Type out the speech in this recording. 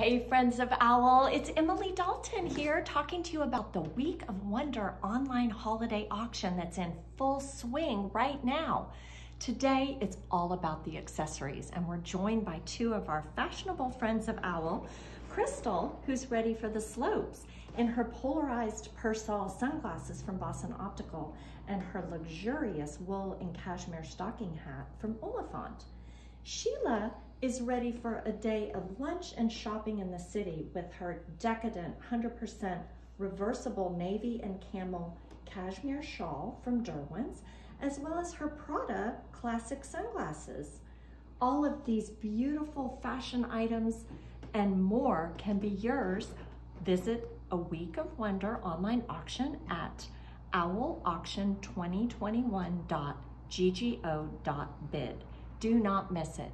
Hey friends of OWL, it's Emily Dalton here talking to you about the Week of Wonder online holiday auction that's in full swing right now. Today it's all about the accessories and we're joined by two of our fashionable friends of OWL, Crystal, who's ready for the slopes, in her polarized Persol sunglasses from Boston Optical and her luxurious wool and cashmere stocking hat from Oliphant. Sheila is ready for a day of lunch and shopping in the city with her decadent 100% reversible navy and camel cashmere shawl from Derwent's, as well as her Prada classic sunglasses. All of these beautiful fashion items and more can be yours. Visit a Week of Wonder online auction at owlauction2021.ggo.bid. Do not miss it.